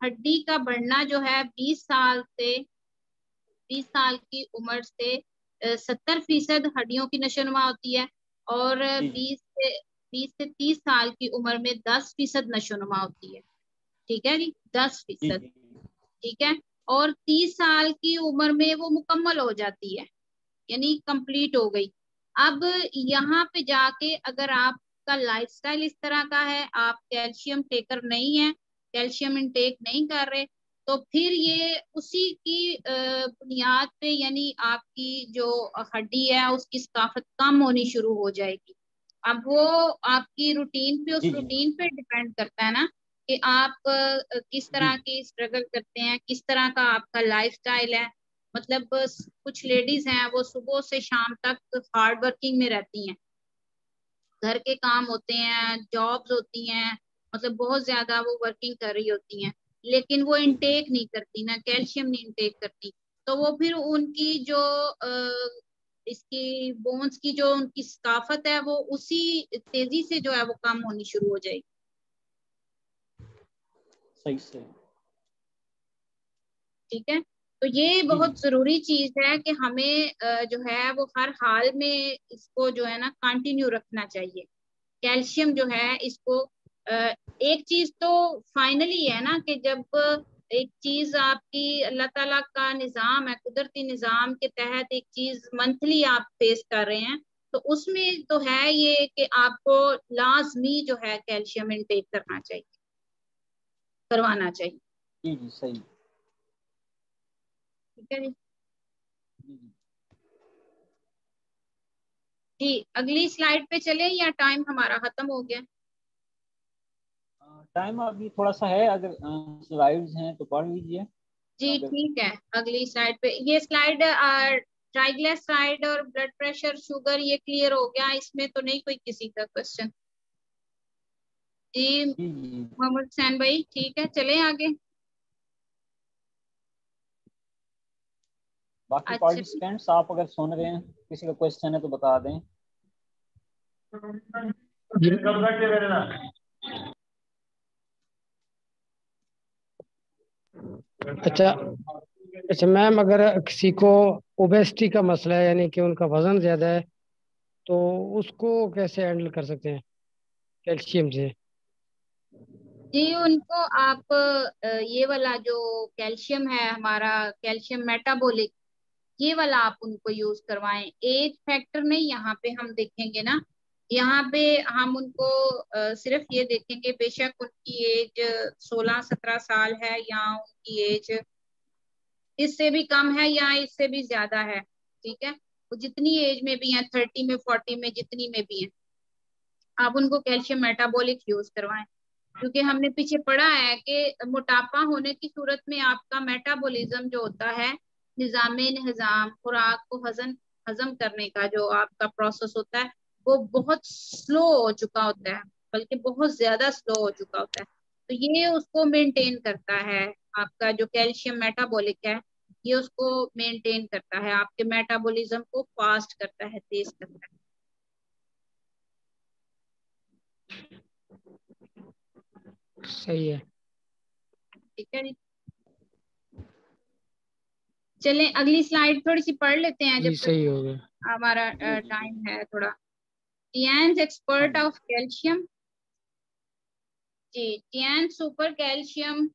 हड्डी का बढ़ना जो है बीस साल से बीस साल की उम्र से सत्तर फ़ीसद हड्डियों की नशोनुमा होती है और बीस से बीस से तीस साल की उम्र में दस फ़ीसद नशोनुमा होती है। ठीक है जी? दस फ़ीसद। ठीक है? और तीस साल की उम्र में वो मुकम्मल हो जाती है यानी कंप्लीट हो गई। अब यहाँ पे जाके अगर आप आपका लाइफस्टाइल इस तरह का है आप कैल्शियम टेकर नहीं है कैल्शियम इनटेक नहीं कर रहे तो फिर ये उसी की बुनियाद पे यानी आपकी जो हड्डी है उसकी सकाफत कम होनी शुरू हो जाएगी। अब वो आपकी रूटीन पे उस रूटीन पे डिपेंड करता है ना कि आप किस तरह की स्ट्रगल करते हैं किस तरह का आपका लाइफ स्टाइल है। मतलब कुछ लेडीज़ हैं वो सुबह से शाम तक हार्ड वर्किंग में रहती हैं। घर के काम होते हैं जॉब्स होती हैं मतलब बहुत ज़्यादा वो वर्किंग कर रही होती हैं लेकिन वो इनटेक नहीं करती ना कैल्शियम नहीं इनटेक करती। तो वो फिर उनकी जो इसकी बोन्स की जो उनकी सकाफत है वो उसी तेज़ी से जो है वो कम होनी शुरू हो जाएगी। सही से ठीक है? तो ये बहुत ज़रूरी चीज़ है कि हमें जो है वो हर हाल में इसको जो है ना कंटिन्यू रखना चाहिए। कैल्शियम जो है इसको एक चीज़ तो फाइनली है ना कि जब एक चीज़ आपकी अल्लाह ताला का निज़ाम है कुदरती निज़ाम के तहत एक चीज़ मंथली आप फेस कर रहे हैं तो उसमें तो है ये कि आपको लाजमी जो है कैल्शियम इनटेक करना चाहिए करवाना चाहिए। जी जी सही। ठीक है? जी अगली स्लाइड पे चले या टाइम हमारा खत्म हो गया? टाइम अभी थोड़ा सा है अगर स्लाइड्स हैं तो पढ़ लीजिए। जी ठीक है अगली स्लाइड पे। ये स्लाइड ट्राइग्लिसराइड और ब्लड प्रेशर शुगर ये क्लियर हो गया। इसमें तो नहीं कोई किसी का क्वेश्चन जी। मोहम्मद हुसैन भाई ठीक है चले आगे। बाकी पार्टिसिपेंट्स अच्छा। आप अगर सुन रहे हैं किसी का क्वेश्चन है तो बता दें। अच्छा अच्छा मैम अगर किसी को ओबेसिटी का मसला है यानी कि उनका वज़न ज़्यादा है तो उसको कैसे हैंडल कर सकते हैं? कैल्शियम से। जी उनको आप ये वाला जो कैल्शियम है हमारा कैल्शियम मेटाबॉलिक ये वाला आप उनको यूज़ करवाएँ। एज फैक्टर नहीं, यहाँ पे हम देखेंगे ना। यहाँ पे हम उनको सिर्फ़ ये देखेंगे, बेशक उनकी एज सोलह, सत्रह साल है या उनकी एज इससे भी कम है या इससे भी ज़्यादा है, ठीक है? वो जितनी एज में भी है, थर्टी में, फोर्टी में, जितनी में भी है, आप उनको कैल्शियम मेटाबॉलिक यूज़ करवाएँ। क्योंकि हमने पीछे पढ़ा है कि मोटापा होने की सूरत में आपका मेटाबॉलिज्म जो होता है निज़ाम निज़ाम खुराक को हजम हजम करने का जो आपका प्रोसेस होता है वो बहुत स्लो हो चुका होता है बल्कि बहुत ज़्यादा स्लो हो चुका होता है। तो ये उसको मेंटेन करता है आपका जो कैल्शियम मेटाबॉलिक है ये उसको मेंटेन करता है आपके मेटाबॉलिज्म को फास्ट करता है तेज करता है। सही है। ठीक है चलें अगली स्लाइड थोड़ी सी पढ़ लेते हैं जब सही हो गया। हमारा टाइम है थोड़ा। Tiens expert of calcium ji Tiens super calcium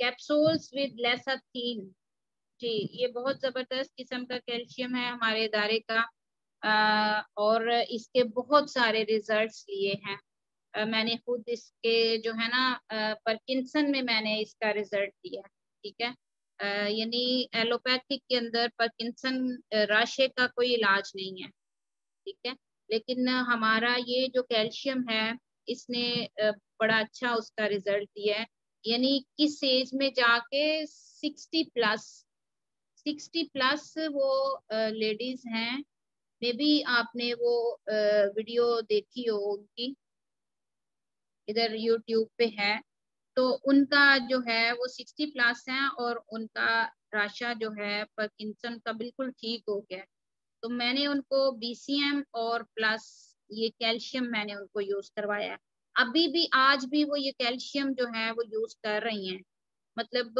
capsules with lecithin जी ये बहुत ज़बरदस्त किस्म का कैल्शियम है हमारे इदारे का। आ, और इसके बहुत सारे रिजल्ट्स लिए हैं। आ, मैंने खुद इसके जो है ना परकिंसन में मैंने इसका रिज़ल्ट दिया ठीक है? यानी एलोपैथिक के अंदर पार्किंसन राशे का कोई इलाज नहीं है, ठीक है? लेकिन हमारा ये जो कैल्शियम है, इसने बड़ा अच्छा उसका रिज़ल्ट दिया है। यानी किस एज में जाके सिक्सटी प्लस सिक्सटी प्लस वो लेडीज़ हैं। मे बी आपने वो वीडियो देखी हो उनकी। इधर यूट्यूब पे है। तो उनका जो है वो सिक्सटी प्लस है और उनका राशा जो है पार्किंसन का बिल्कुल ठीक हो गया तो मैंने उनको बीसीएम और प्लस ये कैल्शियम मैंने उनको यूज़ करवाया अभी भी आज भी वो ये कैल्शियम जो है वो यूज़ कर रही हैं। मतलब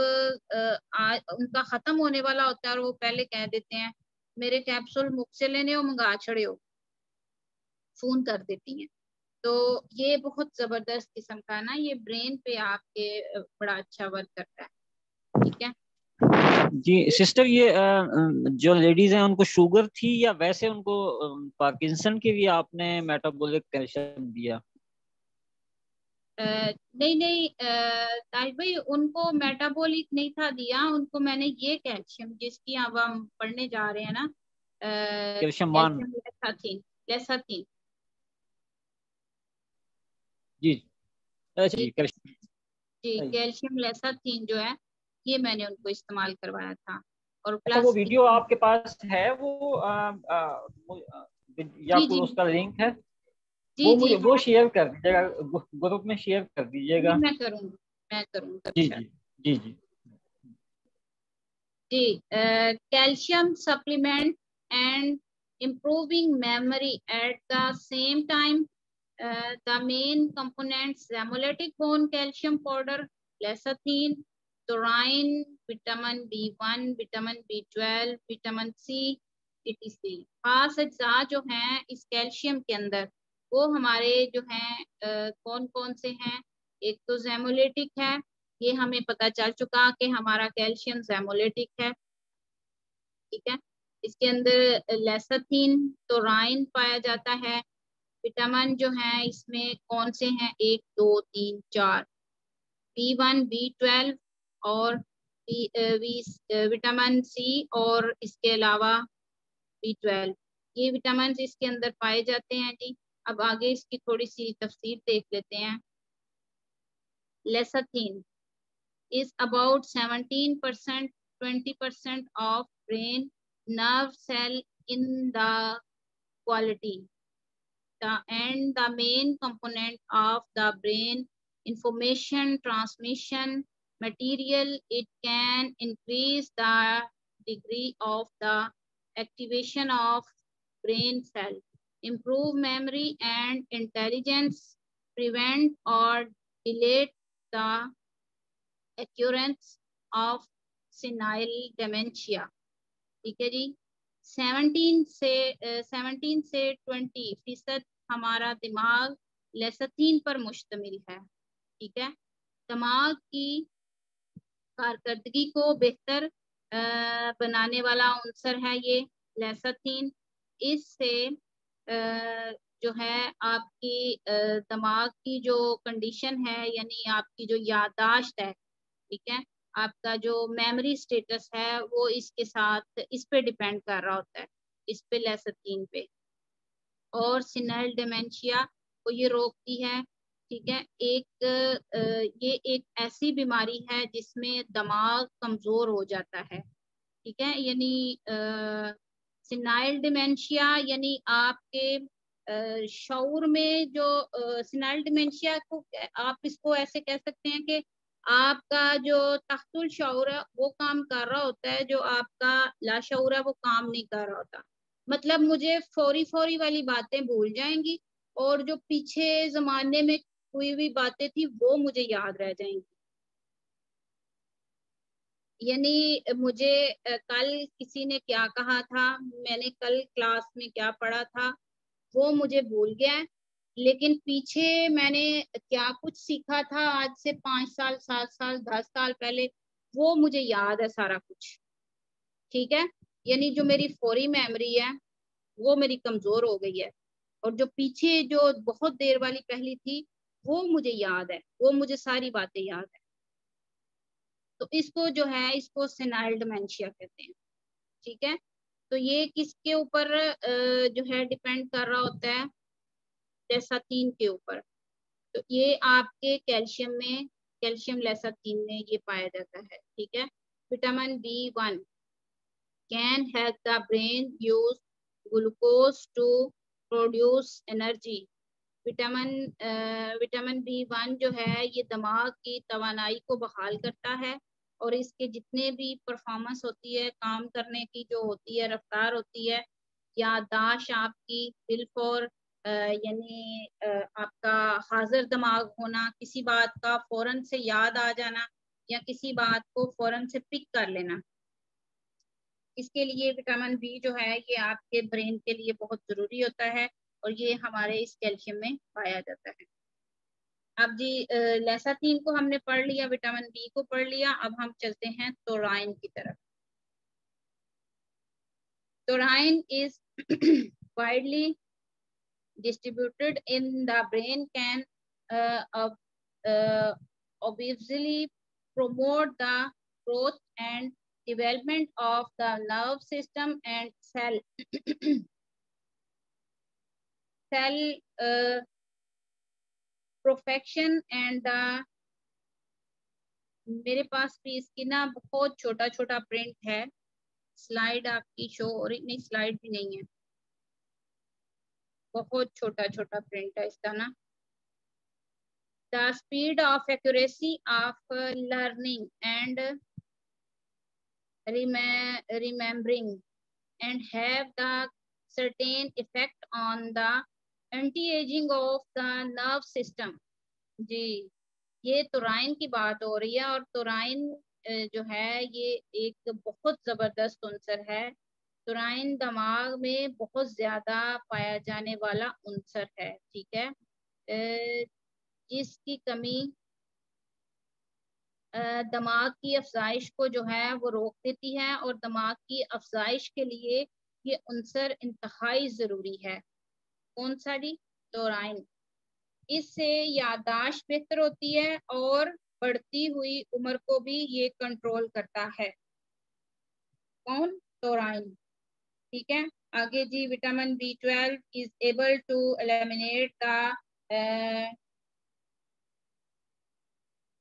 आ, उनका खत्म होने वाला होता है और वो पहले कह देते हैं मेरे कैप्सूल मुख से लेने हो मंगा छड़े हो। फ़ोन कर देती हैं। तो ये बहुत ज़बरदस्त किस्म का ना ये ब्रेन पे आपके बड़ा अच्छा वर्क करता है। ठीक है? जी सिस्टर ये जो लेडीज़ हैं उनको शुगर थी या वैसे उनको पार्किंसन के भी आपने मेटाबॉलिक कैल्शियम दिया? नहीं नहीं ताज भाई उनको मेटाबॉलिक नहीं था दिया उनको मैंने ये कैल्शियम जिसकी अब हम पढ़ने जा रहे हैं ना कैल्शियम वन लेसाथीन। जी जी। जी कैल्शियम लेसाथीन जो है ये मैंने उनको इस्तेमाल करवाया था। और प्लस अच्छा, वो वीडियो आपके पास है वो आ, आ, या जी, उसका लिंक है? जी, वो मुझे वो शेयर कर दीजिएगा ग्रुप में शेयर कर दीजिएगा। मैं करूँगी मैं करूँगी। जी जी जी जी। जी calcium supplement and improving memory at the same time uh, the main components hemolytic bone calcium powder lecithin taurine vitamin b1 vitamin b12 vitamin c etc खास अज्जा जो हैं इस कैल्शियम के अंदर वो हमारे जो हैं कौन कौन से हैं एक तो जेमोलेटिक है ये हमें पता चल चुका कि हमारा कैल्शियम जेमोलेटिक है ठीक है इसके अंदर लेसथीन टोराइन पाया जाता है विटामिन जो है, इसमें कौन से हैं? एक, दो, तीन, चार। बी वन बी ट्वेल्व और विटामिन सी और इसके अलावा बी ट्वेल्व ये विटामिन इसके अंदर पाए जाते हैं जी। अब आगे इसकी थोड़ी सी तफसीर देख लेते हैं। लेसथीन is about 17 percent 20 percent of brain nerve cell in the quality the and the main component of the brain information transmission material it can increase the degree of the activation of brain cell improve memory and intelligence, prevent or delay the occurrence of senile dementia. ठीक है जी 17 से seventeen से 20 फ़ीसद हमारा दिमाग लेसथीन पर मुश्तमिल है, ठीक है? दिमाग की कारकर्दगी को बेहतर बनाने वाला अंसर है ये लेसथीन इससे जो है आपकी दिमाग की जो कंडीशन है, यानी आपकी जो यादाश्त है, ठीक है? आपका जो मेमोरी स्टेटस है, वो इसके साथ इस पे डिपेंड कर रहा होता है, इस पे लेसतीन पे। और सिनल डिमेंशिया को ये रोकती है, ठीक है? एक ये एक ऐसी बीमारी है जिसमें दिमाग कमज़ोर हो जाता है, ठीक है? यानी सिनाइल डिमेंशिया यानी आपके शौर में जो सिनाइल डिमेंशिया को, आप इसको ऐसे कह सकते हैं कि आपका जो तख्तुल शौर है, वो काम कर रहा होता है, जो आपका लाशौर है, वो काम नहीं कर रहा होता। मतलब मुझे फौरी फौरी वाली बातें भूल जाएँगी और जो पीछे जमाने में हुई हुई बातें थी, वो मुझे याद रह जाएँगी। यानी मुझे कल किसी ने क्या कहा था, मैंने कल क्लास में क्या पढ़ा था, वो मुझे भूल गया है। लेकिन पीछे मैंने क्या कुछ सीखा था आज से पाँच साल, सात साल, दस साल पहले, वो मुझे याद है सारा कुछ। ठीक है? यानी जो मेरी फौरी मेमोरी है, वो मेरी कमज़ोर हो गई है। और जो पीछे जो बहुत देर वाली पहली थी, वो मुझे याद है। वो मुझे सारी बातें याद है। तो इसको जो है, इसको सेनाइल डिमेंशिया कहते हैं। ठीक है? तो ये किसके ऊपर जो है डिपेंड कर रहा होता है? लेसातीन के ऊपर। तो ये आपके कैल्शियम में, कैल्शियम लेसातीन में ये पाया जाता है, ठीक है? Vitamin B one. Can help the brain use glucose to produce energy. Vitamin vitamin B one जो है, ये दिमाग की तोानाई को बहाल करता है और इसके जितने भी परफॉर्मेंस होती है, काम करने की जो होती है, रफ्तार होती है यादाश आपकी बिल्फोर यानी आपका हाजिर दिमाग होना, किसी बात का फ़ौरन से याद आ जाना या किसी बात को फ़ौरन से पिक कर लेना। इसके लिए विटामिन बी जो है, ये आपके ब्रेन के लिए बहुत ज़रूरी होता है और ये हमारे इस कैल्शियम में पाया जाता है। अब जी लेसाथीन को हमने पढ़ लिया, विटामिन बी को पढ़ लिया, अब हम चलते हैं तोराइन की तरफ़। Taurine is widely (clears throat) distributed in the brain can uh, uh, obviously promote the growth and development of the nerve system and cell cell uh, perfection and the मेरे पास भी इसकी ना बहुत छोटा छोटा प्रिंट है स्लाइड आपकी शो हो रही नहीं स्लाइड भी नहीं है बहुत छोटा छोटा प्रिंट है इसका ना। द स्पीड ऑफ़ एक of learning and remembering and have the certain effect on the anti ageing of the nerve system जी, ये तुराइन की बात हो रही है और तुराइन जो है ये एक बहुत ज़बरदस्त अंसर है। तुराइन दिमाग में बहुत ज़्यादा पाया जाने वाला उनसर है, ठीक है? जिसकी कमी दिमाग की अफजाइश को जो है वो रोक देती है और दिमाग की अफजाइश के लिए ये उनसर इंतहाई ज़रूरी है। कौन सा जी? तोराइन। इससे यादाश्त बेहतर होती है और बढ़ती हुई उम्र को भी ये कंट्रोल करता है। कौन? तोराइन। ठीक है आगे जी vitamin B twelve is able to eliminate the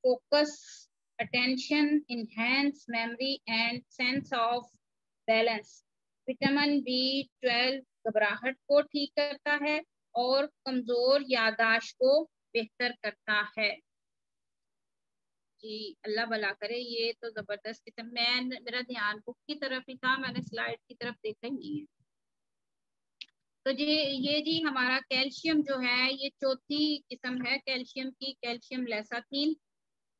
focus, attention, enhance memory and sense of balance. Vitamin B twelve घबराहट को ठीक करता है और कमज़ोर यादाश्त को बेहतर करता है जी अल्लाह भला करे, ये तो ज़बरदस्त किस्म मैं मेरा ध्यान बुक की तरफ़ ही था, मैंने स्लाइड की तरफ़ देखा ही नहीं है। तो जी, ये जी हमारा कैल्शियम जो है, ये चौथी किस्म है, कैल्शियम की कैल्शियम लेसाथीन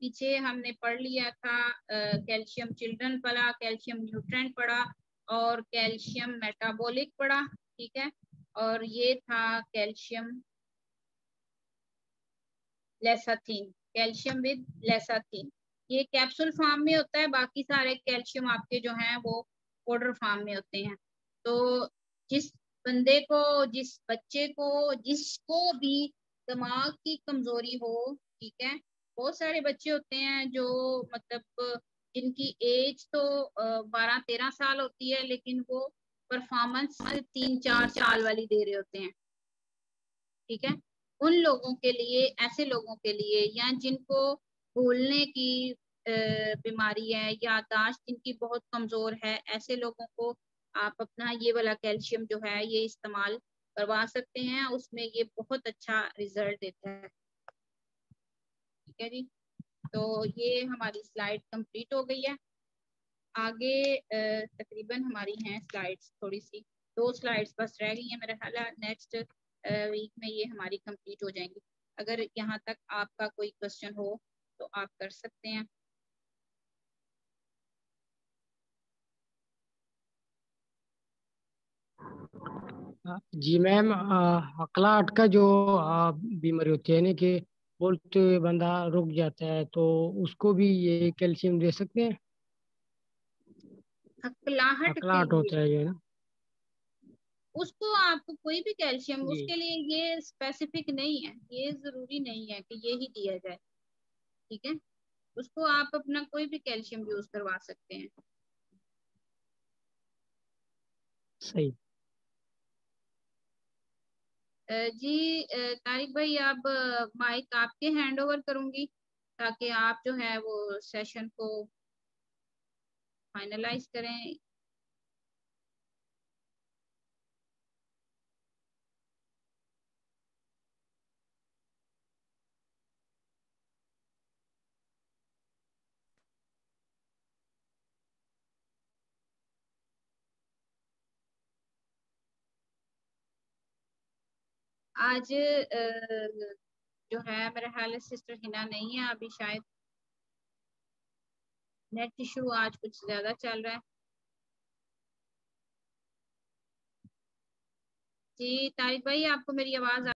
पीछे हमने पढ़ लिया था कैल्शियम चिल्ड्रन पढ़ा, कैल्शियम न्यूट्रेंट पढ़ा और कैल्शियम मेटाबॉलिक पढ़ा, ठीक है? और ये था calcium lecithin calcium with lecithin. ये कैप्सूल फॉर्म में होता है, बाकी सारे कैल्शियम आपके जो हैं वो पाउडर फॉर्म में होते हैं। तो जिस बंदे को, जिस बच्चे को, जिसको भी दिमाग की कमज़ोरी हो, ठीक है, बहुत सारे बच्चे होते हैं जो मतलब जिनकी एज तो बारह तेरह साल होती है, लेकिन वो परफॉर्मेंस तीन चार साल वाली दे रहे होते हैं। ठीक है? उन लोगों के लिए, ऐसे लोगों के लिए, या जिनको भूलने की बीमारी है यादाश्त जिनकी बहुत कमज़ोर है, ऐसे लोगों को आप अपना ये वाला कैल्शियम जो है, ये इस्तेमाल करवा सकते हैं, उसमें ये बहुत अच्छा रिज़ल्ट देता है। ठीक है जी? तो ये हमारी स्लाइड कंप्लीट हो गई है। आगे तकरीबन हमारी हैं स्लाइड्स थोड़ी सी। दो स्लाइड्स बस रह गई हैं मेरा ख्याल नेक्स्ट वीक में ये हमारी कंप्लीट हो जाएँगी। अगर यहाँ तक आपका कोई क्वेश्चन हो तो आप कर सकते हैं। जी मैम अकलाट का जो बीमारी होती है ना कि बोलते हुए बंदा रुक जाता है तो उसको भी ये कैल्शियम दे सकते हैं? अकलाहट होता है ये ना? उसको आप कोई भी कैल्शियम उसके लिए ये स्पेसिफिक नहीं है। ये ज़रूरी नहीं है कि ये ही दिया जाए। ठीक है? उसको आप अपना कोई भी कैल्शियम यूज़ करवा सकते हैं। सही। जी तारिक भाई अब माइक आपके हैंड ओवर करूँगी ताकि आप जो है वो सेशन को फाइनलाइज करें। आज जो है मेरा ख्याल सिस्टर हिना नहीं है, अभी शायद नेट इशू आज कुछ ज़्यादा चल रहा है। जी, तारिक भाई, आपको मेरी आवाज़